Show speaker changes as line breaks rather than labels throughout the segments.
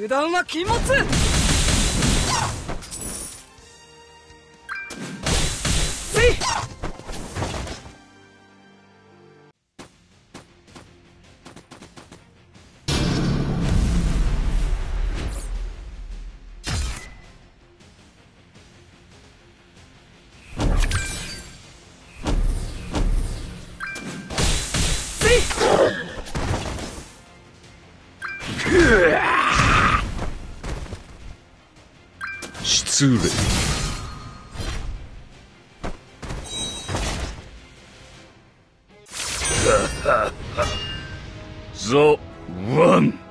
油断は禁物
ザ・ワン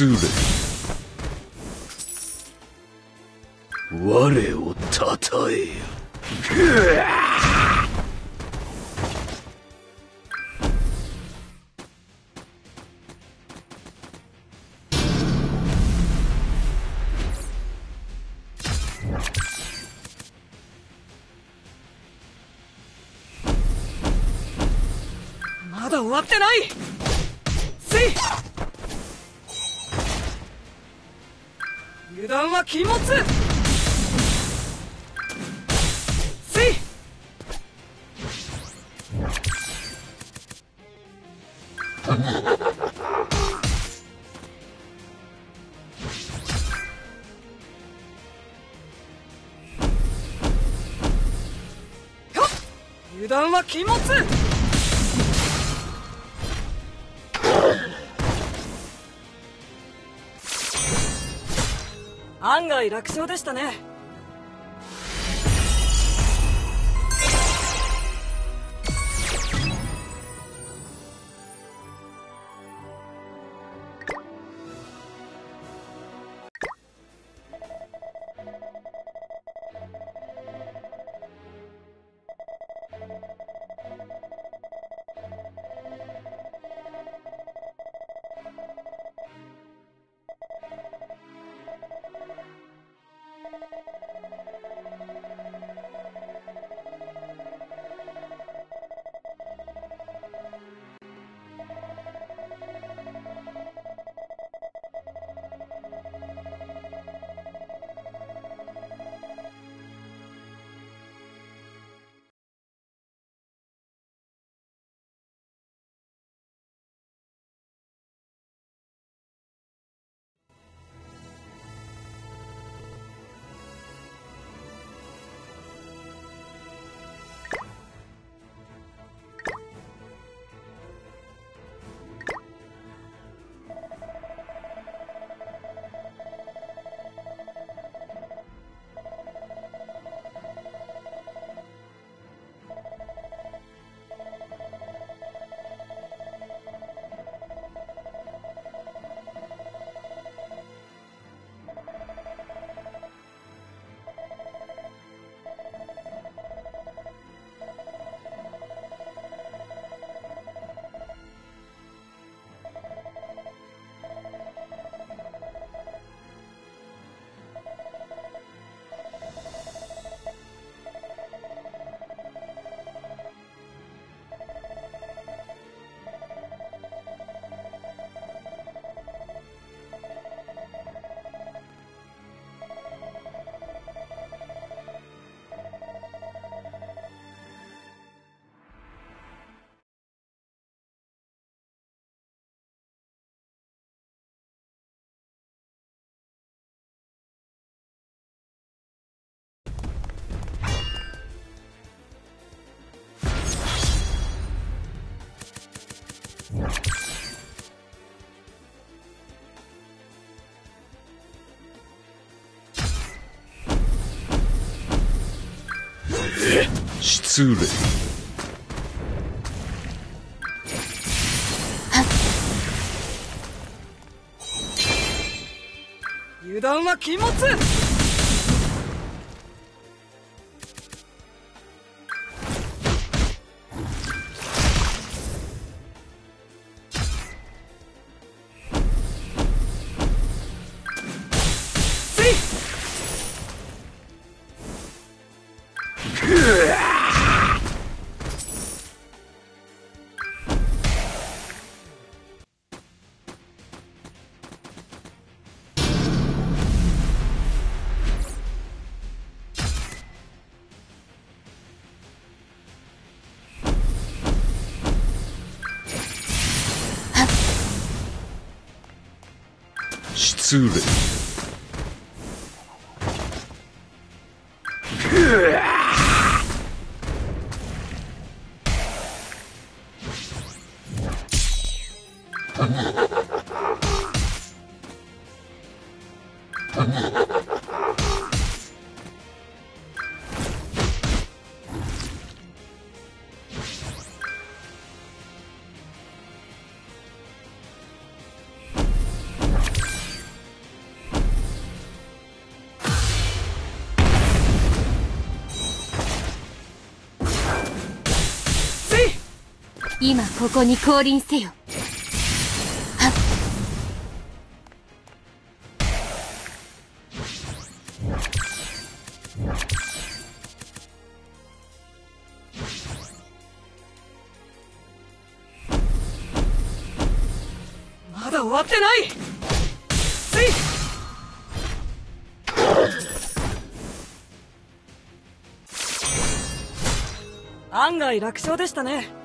失礼我をたたえよ
まだ終わってない。断は禁物。せい。油断は禁物。案外楽勝でしたね。
失礼。
油断は禁物。
失
今ここに降臨せよ。
まだ終わってない。せい。案外楽勝でしたね。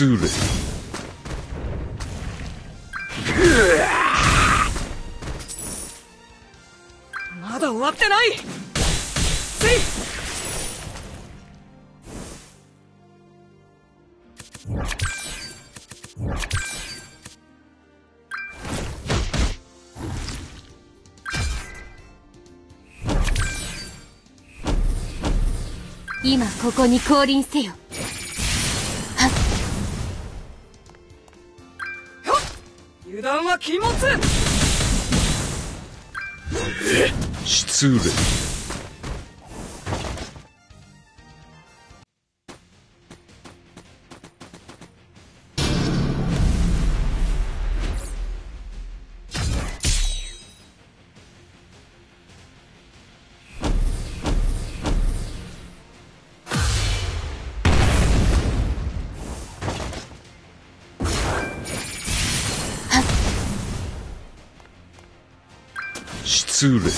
失礼
まだ終わってない！せい！
今ここに降臨せよ
禁物
失礼。失礼。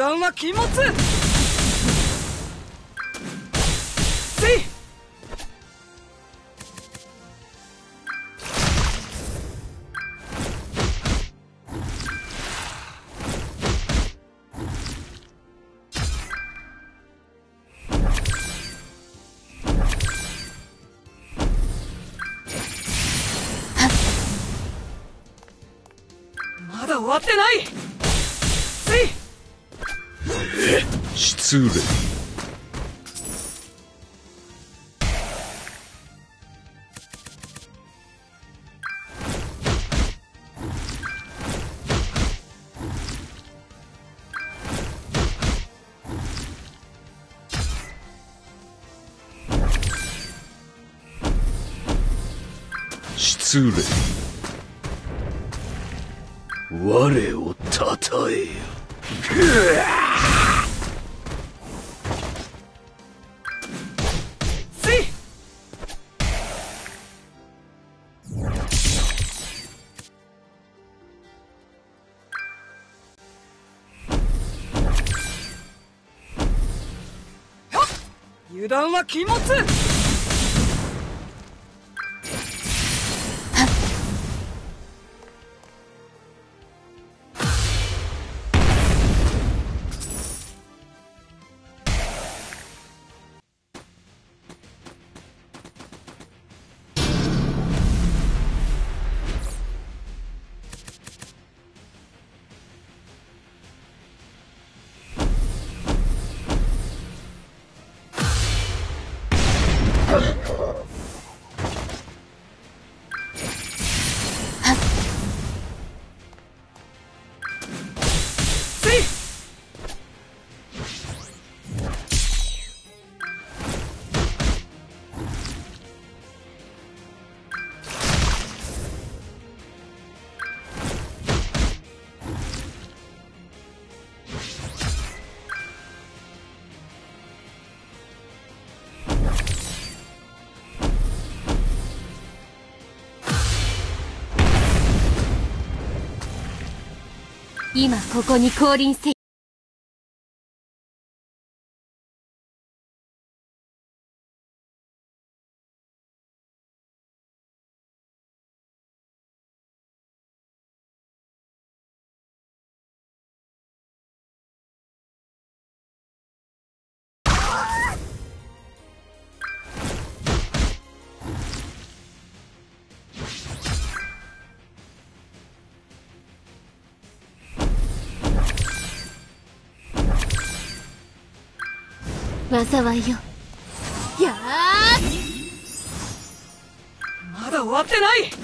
断は禁物。まだ終わってない。
失礼失礼
油断は禁物
今ここに降臨せ災いよ。や
まだ終わってない。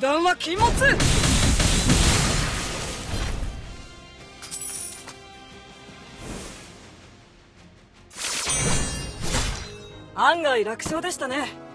油断は禁物。案外楽勝でしたね。